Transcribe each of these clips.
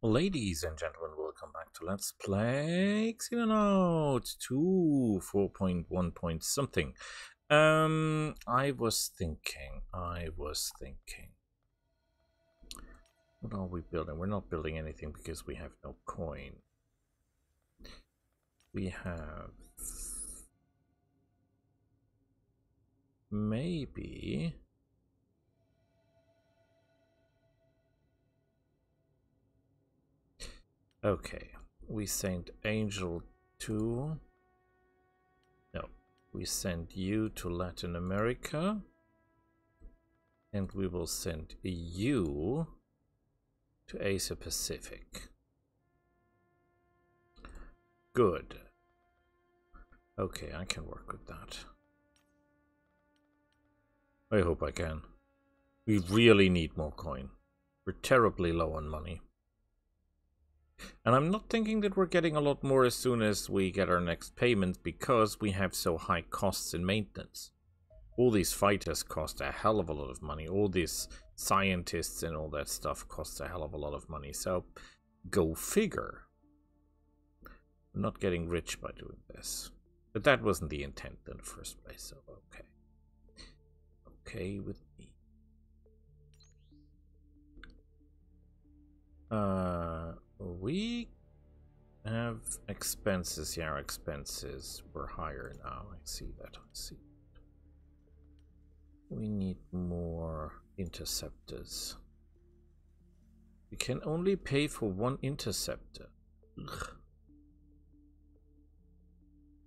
Ladies and gentlemen, welcome back to Let's Play Xenonaut 2 4.1 point something. Um, I was thinking, I was thinking. What are we building? We're not building anything because we have no coin. We have... Maybe... Okay, we sent Angel to... No, we send you to Latin America. And we will send you to Asia Pacific. Good. Okay, I can work with that. I hope I can. We really need more coin. We're terribly low on money. And I'm not thinking that we're getting a lot more as soon as we get our next payment because we have so high costs in maintenance. All these fighters cost a hell of a lot of money. All these scientists and all that stuff costs a hell of a lot of money. So go figure. I'm not getting rich by doing this. But that wasn't the intent in the first place, so okay. Okay with me. Uh we have expenses. Yeah, our expenses were higher now. I see that. I see. We need more interceptors. We can only pay for one interceptor. Ugh.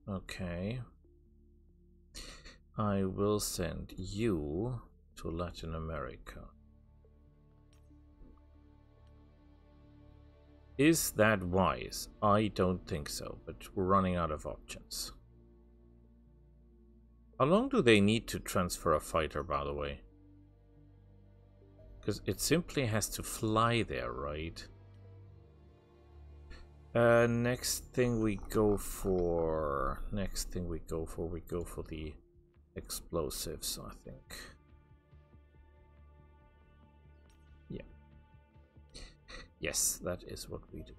Okay. I will send you to Latin America. Is that wise? I don't think so, but we're running out of options. How long do they need to transfer a fighter, by the way? Because it simply has to fly there, right? Uh, next thing we go for... Next thing we go for, we go for the explosives, I think. Yes, that is what we do.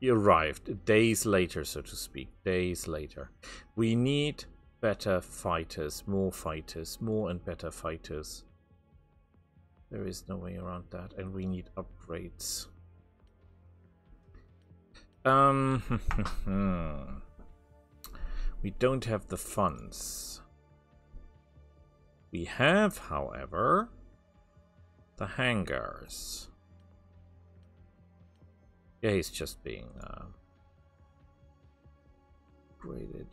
He arrived days later, so to speak. Days later. We need better fighters, more fighters, more and better fighters. There is no way around that, and we need upgrades. Um, we don't have the funds. We have, however, the hangars. Yeah, he's just being uh, graded.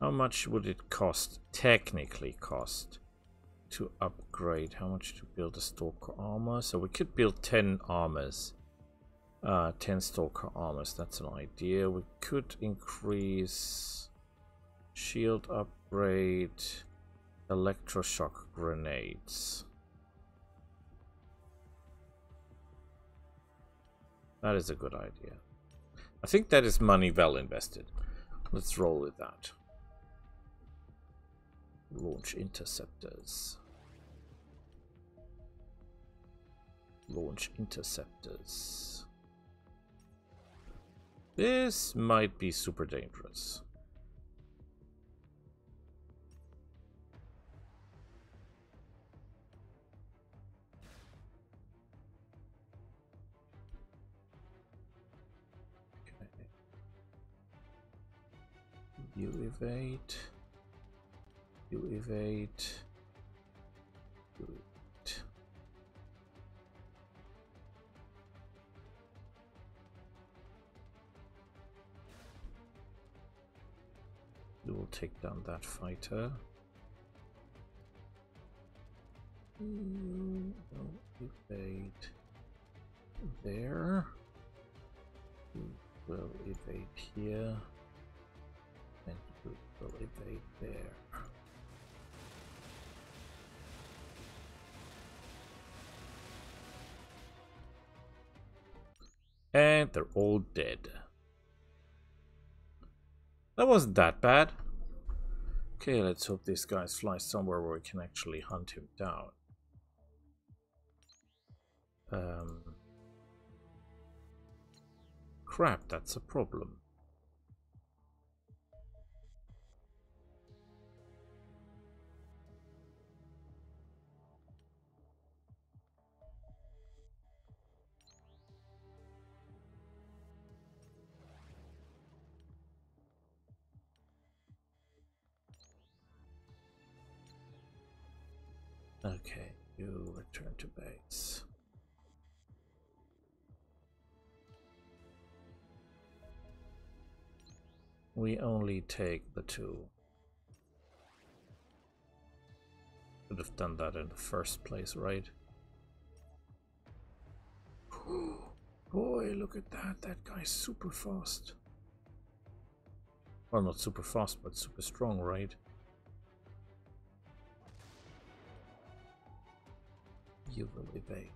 How much would it cost, technically cost, to upgrade? How much to build a Stalker armor? So we could build 10 armors. Uh, 10 Stalker armors, that's an idea. We could increase shield upgrade electroshock grenades. That is a good idea. I think that is money well invested. Let's roll with that. Launch interceptors. Launch interceptors. This might be super dangerous. You evade. You evade. You evade. You will take down that fighter. Mm, you will evade there. You will evade here And they're all dead. That wasn't that bad. Okay, let's hope this guy flies somewhere where we can actually hunt him down. Um, crap, that's a problem. You return to base. We only take the two. Could have done that in the first place, right? Boy, look at that. That guy's super fast. Well, not super fast, but super strong, right? You will evade.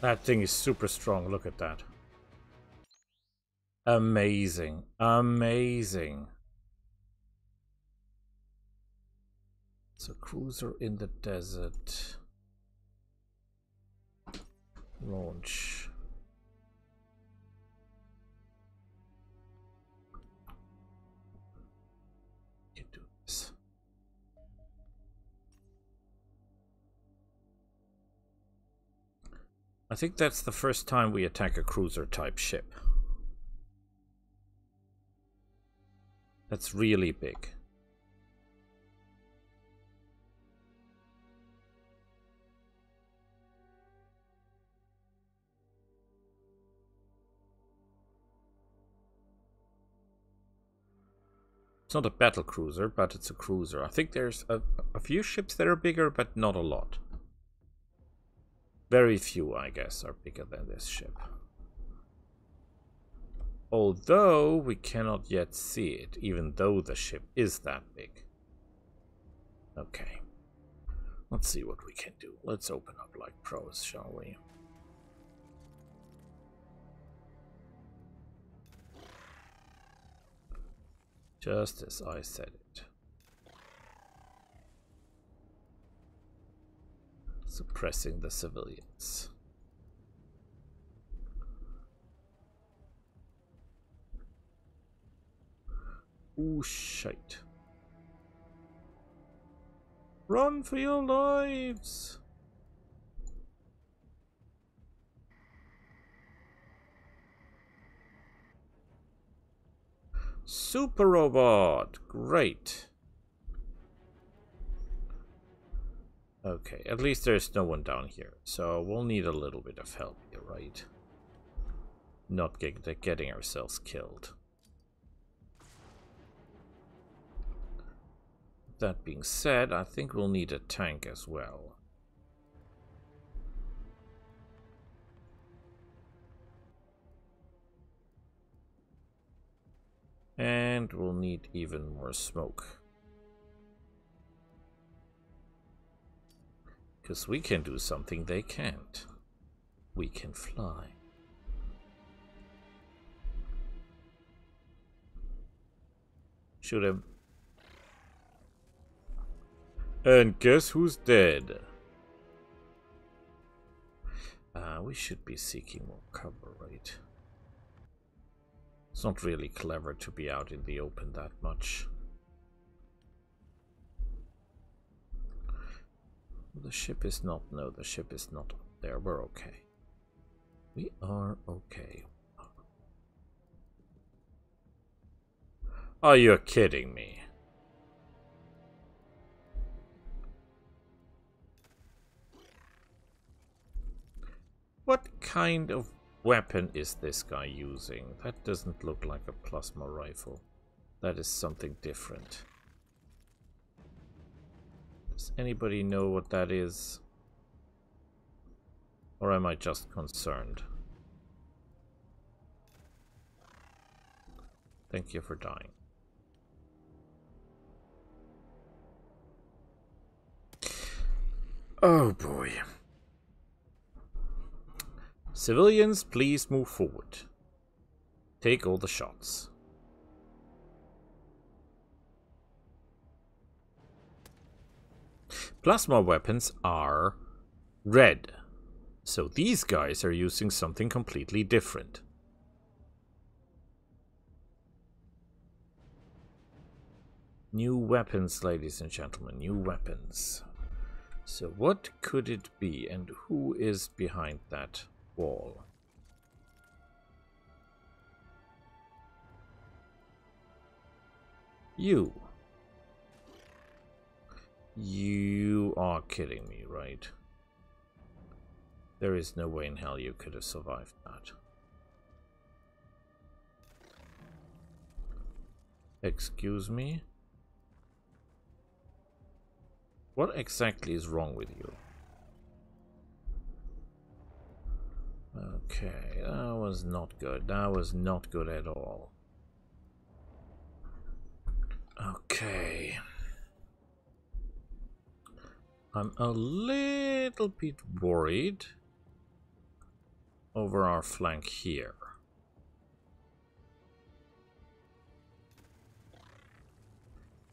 That thing is super strong. Look at that. Amazing. Amazing. A cruiser in the desert. Launch. I think that's the first time we attack a cruiser type ship. That's really big. It's not a battle cruiser, but it's a cruiser. I think there's a, a few ships that are bigger, but not a lot. Very few, I guess, are bigger than this ship. Although we cannot yet see it, even though the ship is that big. Okay. Let's see what we can do. Let's open up like pros, shall we? Just as I said it. Suppressing the civilians. Oh, shite. Run for your lives! Super robot! Great. Okay, at least there's no one down here, so we'll need a little bit of help here, right? Not get, getting ourselves killed. That being said, I think we'll need a tank as well. And we'll need even more smoke. Because we can do something they can't. We can fly. Shoot him. And guess who's dead? Uh, we should be seeking more cover, right? It's not really clever to be out in the open that much. The ship is not... No, the ship is not there. We're okay. We are okay. Are you kidding me? What kind of weapon is this guy using? That doesn't look like a plasma rifle. That is something different. Does anybody know what that is? Or am I just concerned? Thank you for dying. Oh boy. Civilians, please move forward. Take all the shots. Plasma weapons are red. So these guys are using something completely different. New weapons, ladies and gentlemen, new weapons. So what could it be and who is behind that wall? You. You are kidding me, right? There is no way in hell you could have survived that. Excuse me? What exactly is wrong with you? Okay, that was not good. That was not good at all. Okay. I'm a little bit worried over our flank here.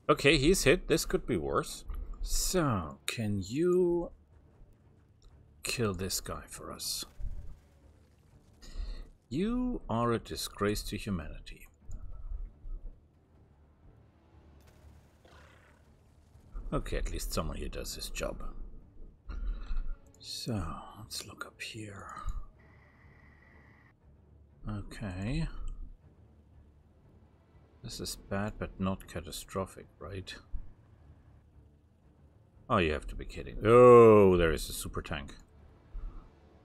Okay, he's hit. This could be worse. So, can you kill this guy for us? You are a disgrace to humanity. Okay, at least someone here does his job. So, let's look up here. Okay. This is bad, but not catastrophic, right? Oh, you have to be kidding. Oh, there is a super tank.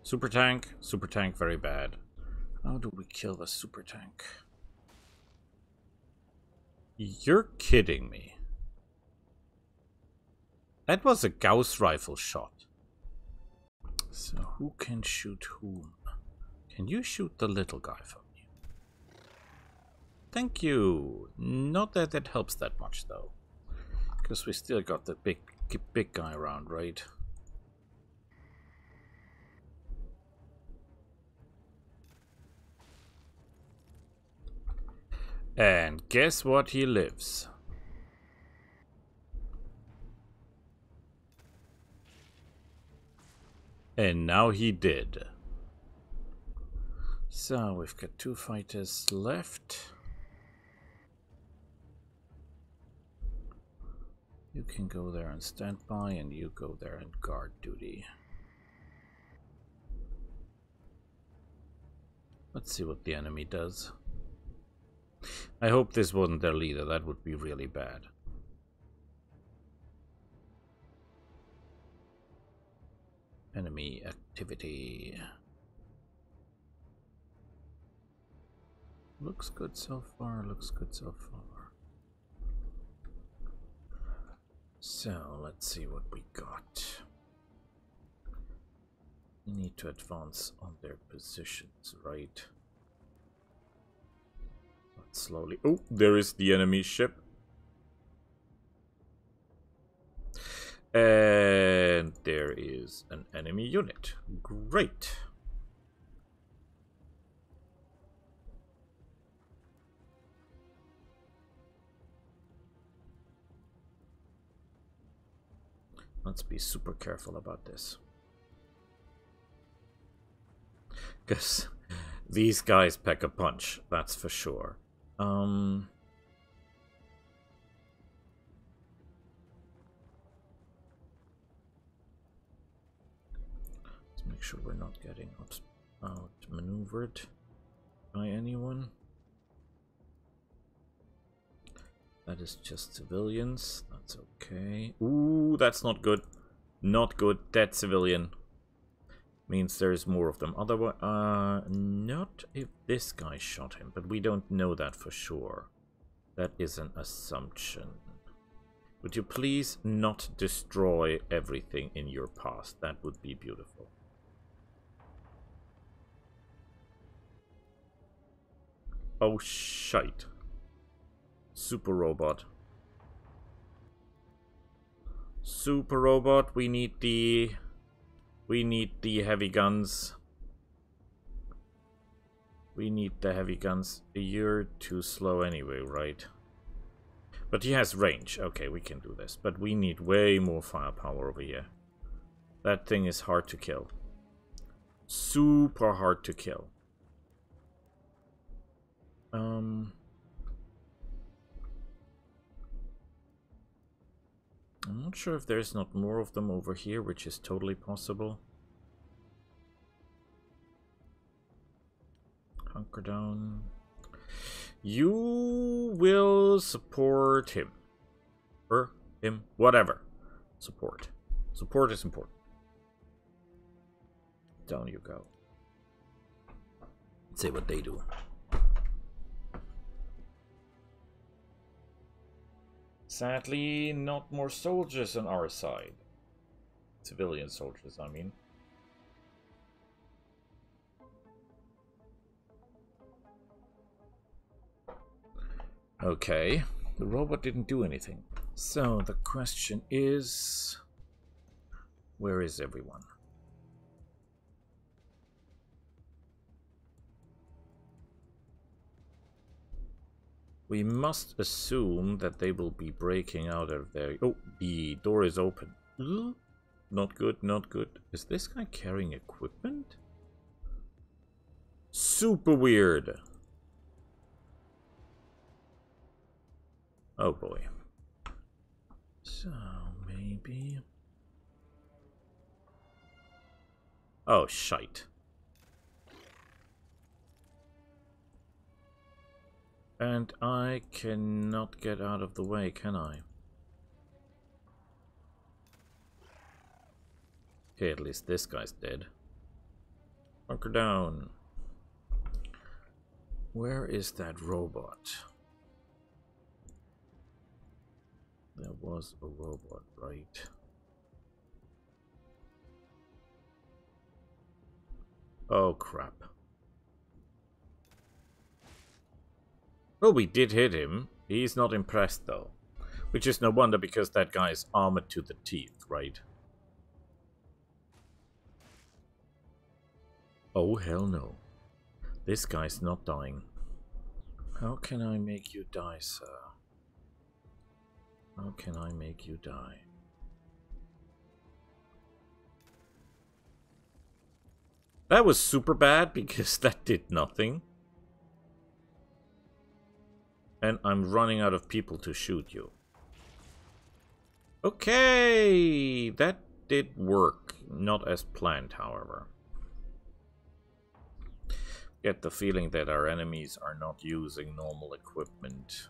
Super tank, super tank, very bad. How do we kill the super tank? You're kidding me. That was a Gauss rifle shot. So who can shoot whom? Can you shoot the little guy for me? Thank you. Not that that helps that much though. Because we still got the big big guy around, right? And guess what he lives? And now he did. So we've got two fighters left. You can go there and stand by, and you go there and guard duty. Let's see what the enemy does. I hope this wasn't their leader, that would be really bad. Enemy activity. Looks good so far, looks good so far. So, let's see what we got. We need to advance on their positions, right? Slowly. Oh, there is the enemy ship. And there is an enemy unit. Great. Let's be super careful about this. Because these guys pack a punch, that's for sure. Um... Let's make sure we're not getting out outmaneuvered by anyone. That is just civilians. That's okay. Ooh, that's not good. Not good. Dead civilian. Means there's more of them. Otherwise, uh, if this guy shot him? But we don't know that for sure. That is an assumption. Would you please not destroy everything in your past? That would be beautiful. Oh, shite. Super robot. Super robot, we need the... We need the heavy guns. We need the heavy guns. You're too slow anyway, right? But he has range. Okay, we can do this. But we need way more firepower over here. That thing is hard to kill. Super hard to kill. Um... I'm not sure if there's not more of them over here, which is totally possible. Down. You will support him. Or him. Whatever. Support. Support is important. Down you go. Let's see what they do. Sadly, not more soldiers on our side. Civilian soldiers, I mean. Okay, the robot didn't do anything. So the question is, where is everyone? We must assume that they will be breaking out of there. Oh, the door is open. Not good, not good. Is this guy carrying equipment? Super weird. Oh boy. So, maybe... Oh, shite. And I cannot get out of the way, can I? Okay, at least this guy's dead. Bunker down. Where is that robot? There was a robot, right? Oh crap. Well, we did hit him. He's not impressed, though. Which is no wonder, because that guy is armored to the teeth, right? Oh, hell no. This guy's not dying. How can I make you die, sir? How can I make you die? That was super bad because that did nothing. And I'm running out of people to shoot you. Okay, that did work. Not as planned, however. Get the feeling that our enemies are not using normal equipment.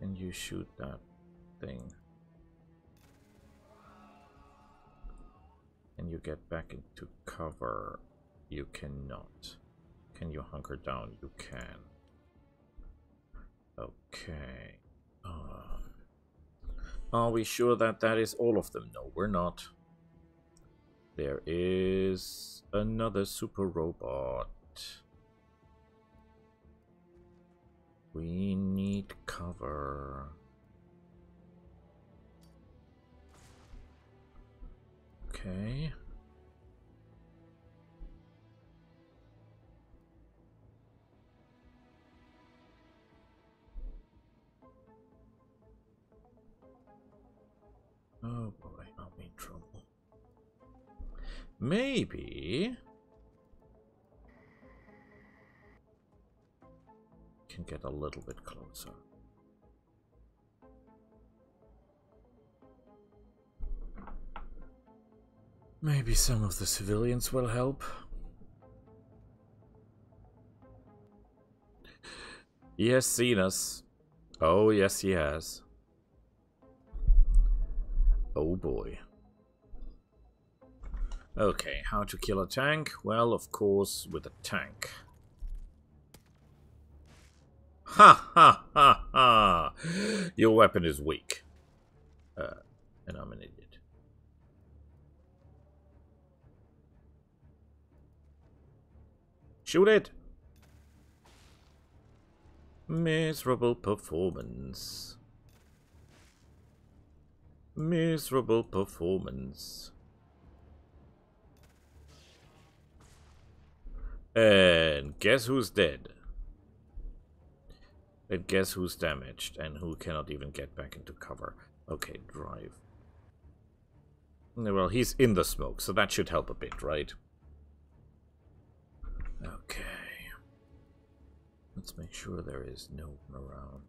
Can you shoot that thing? And you get back into cover? You cannot. Can you hunker down? You can. Okay. Uh, are we sure that that is all of them? No, we're not. There is another super robot. We need cover. Okay. Oh boy, I'm in trouble. Maybe... Can get a little bit closer. Maybe some of the civilians will help. He has seen us. Oh, yes, he has. Oh boy. Okay, how to kill a tank? Well, of course, with a tank. Ha ha ha ha! Your weapon is weak. Uh, and I'm an idiot. Shoot it! Miserable performance. Miserable performance. And guess who's dead? Guess who's damaged and who cannot even get back into cover? Okay, drive. Well, he's in the smoke, so that should help a bit, right? Okay. Let's make sure there is no one around.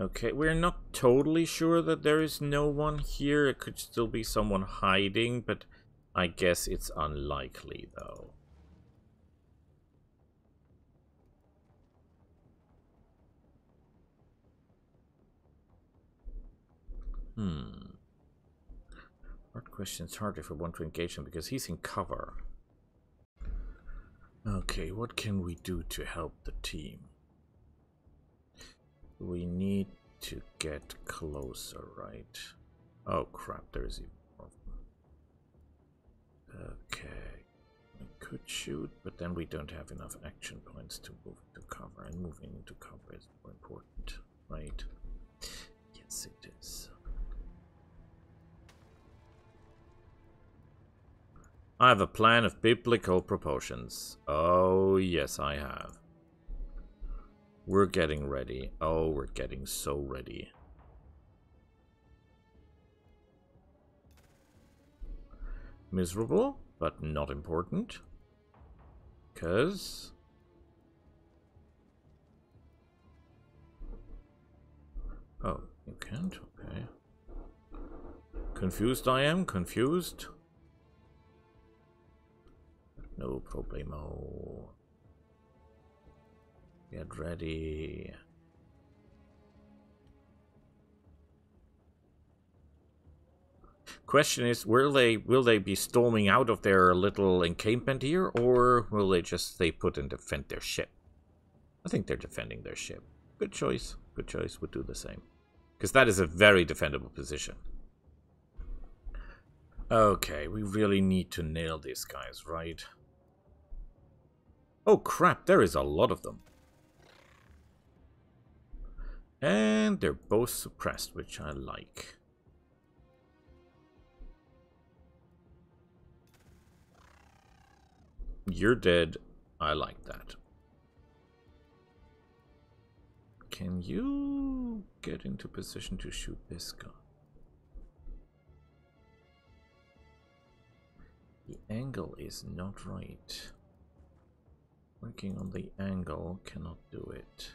Okay, we're not totally sure that there is no one here. It could still be someone hiding, but I guess it's unlikely, though. Hmm. Hard question. It's hard if we want to engage him because he's in cover. Okay, what can we do to help the team? We need to get closer, right? Oh crap, there's even more of them. Okay. We could shoot, but then we don't have enough action points to move to cover, and moving into cover is more important, right? Yes, it is. I have a plan of biblical proportions. Oh, yes, I have. We're getting ready. Oh, we're getting so ready. Miserable, but not important. Because... Oh, you can't? Okay. Confused I am? Confused? No problemo. Get ready. Question is, will they will they be storming out of their little encampment here, or will they just stay put and defend their ship? I think they're defending their ship. Good choice. Good choice. Would do the same. Because that is a very defendable position. Okay, we really need to nail these guys, right? Oh crap, there is a lot of them. And they're both suppressed, which I like. You're dead. I like that. Can you get into position to shoot this guy? The angle is not right. Working on the angle cannot do it.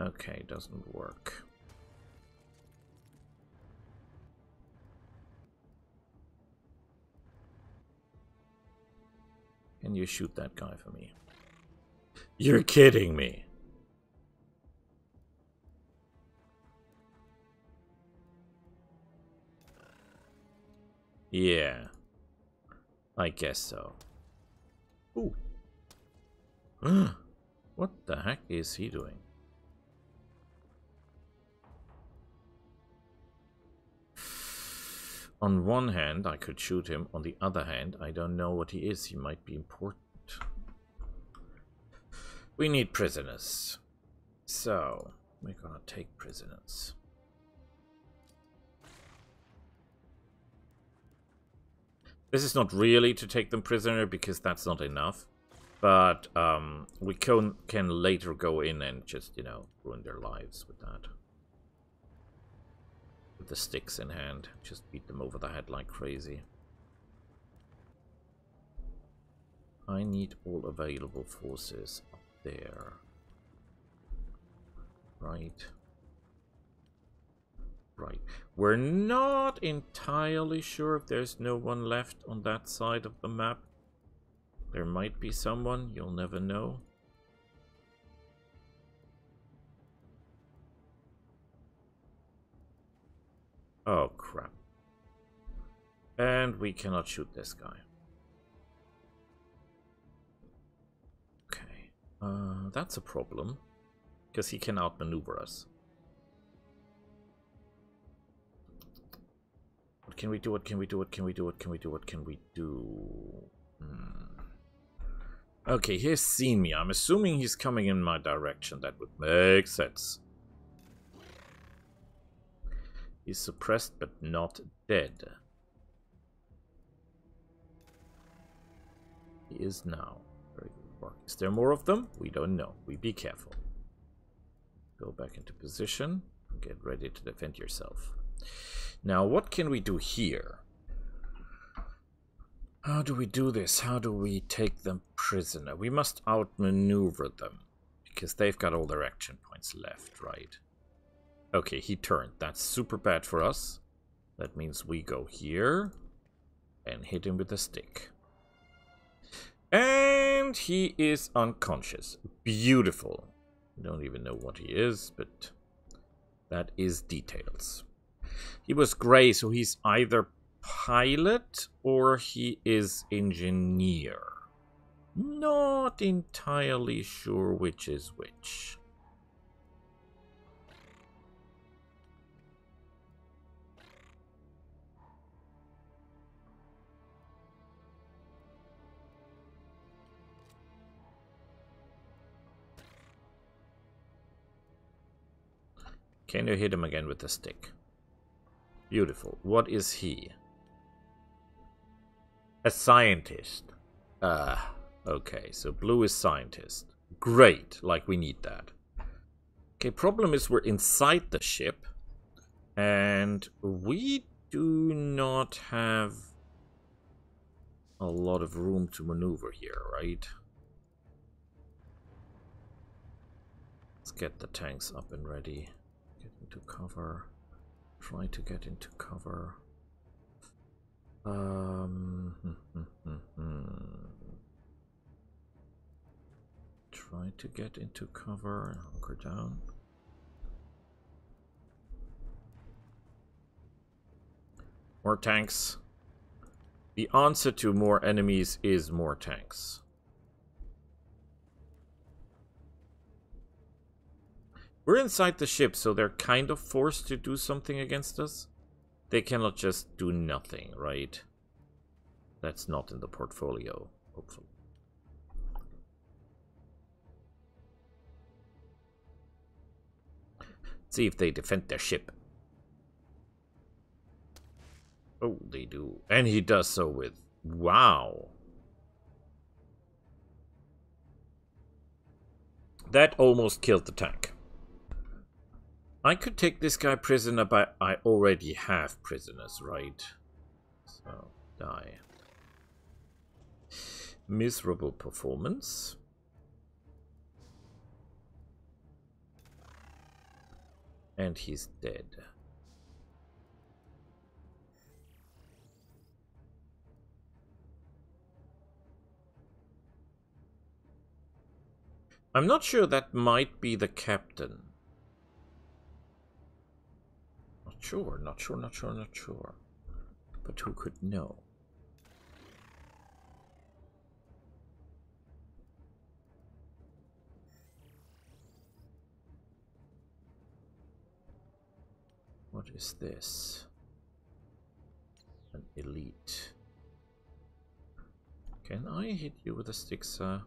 Okay, doesn't work. Can you shoot that guy for me? You're kidding me. Yeah. I guess so. Ooh. what the heck is he doing? On one hand, I could shoot him. On the other hand, I don't know what he is. He might be important. We need prisoners. So, we're gonna take prisoners. This is not really to take them prisoner because that's not enough. But um, we can, can later go in and just, you know, ruin their lives with that. The sticks in hand. Just beat them over the head like crazy. I need all available forces up there. Right. Right. We're not entirely sure if there's no one left on that side of the map. There might be someone, you'll never know. Oh, crap. And we cannot shoot this guy. Okay. Uh, that's a problem. Because he can outmaneuver us. What can we do? What can we do? What can we do? What can we do? What can we do? Hmm. Okay, he's seen me. I'm assuming he's coming in my direction. That would make sense. He's suppressed but not dead. He is now. Very good work. Is there more of them? We don't know. We be careful. Go back into position. Get ready to defend yourself. Now, what can we do here? How do we do this? How do we take them prisoner? We must outmaneuver them. Because they've got all their action points left, right? Okay, he turned. That's super bad for us. That means we go here and hit him with a stick. And he is unconscious. Beautiful. Don't even know what he is, but that is details. He was gray, so he's either pilot or he is engineer. Not entirely sure which is which. Can you hit him again with the stick? Beautiful. What is he? A scientist. Ah, uh, okay. So blue is scientist. Great. Like, we need that. Okay, problem is we're inside the ship. And we do not have a lot of room to maneuver here, right? Let's get the tanks up and ready into cover. Try to get into cover. Um, Try to get into cover. and Hunker down. More tanks. The answer to more enemies is more tanks. We're inside the ship, so they're kind of forced to do something against us. They cannot just do nothing, right? That's not in the portfolio, hopefully. see if they defend their ship. Oh, they do. And he does so with... Wow. That almost killed the tank. I could take this guy prisoner, but I already have prisoners, right? So, die. Miserable performance. And he's dead. I'm not sure that might be the captain. Sure, not sure, not sure, not sure. But who could know? What is this? An elite. Can I hit you with a stick, sir?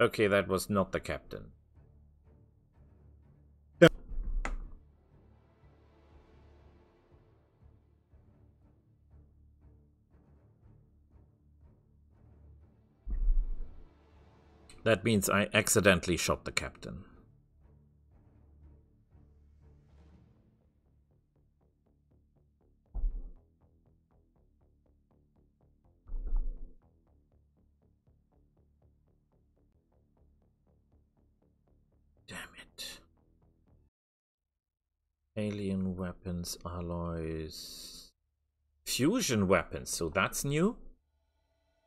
Okay, that was not the captain. That means I accidentally shot the captain. Damn it. Alien weapons, alloys... Fusion weapons, so that's new?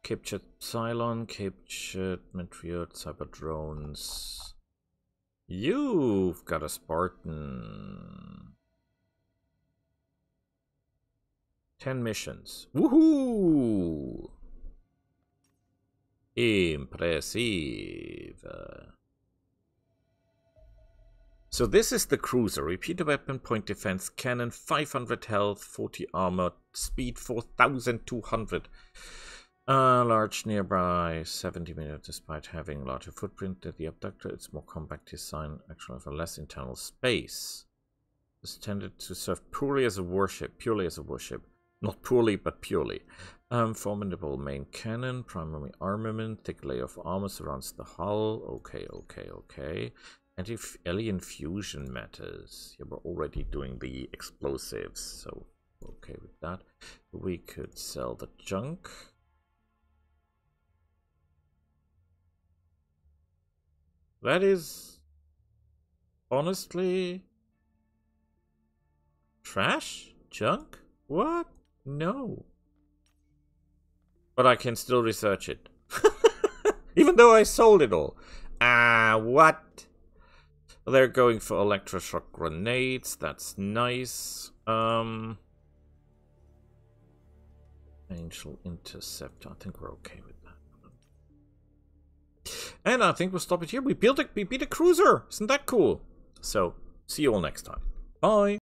Captured Cylon, captured Metriot, cyber drones. You've got a Spartan. 10 missions. Woohoo! Impressive. So this is the cruiser. Repeater weapon, point defense, cannon, 500 health, 40 armor, speed 4200. Uh, large nearby, 70 minutes despite having larger footprint than the abductor. It's more compact design, actually have a less internal space. It's tended to serve purely as a warship, purely as a warship. Not poorly, but purely. Um, formidable main cannon, primary armament, thick layer of armor surrounds the hull. Okay, okay, okay. Anti-alien fusion matters. Yeah, we're already doing the explosives, so okay with that. We could sell the junk. That is honestly trash? Junk? What? No. But I can still research it. Even though I sold it all. Ah, uh, what? They're going for electroshock grenades. That's nice. Um, Angel Interceptor. I think we're okay with. And I think we'll stop it here. We built a, we beat a cruiser. Isn't that cool? So, see you all next time. Bye.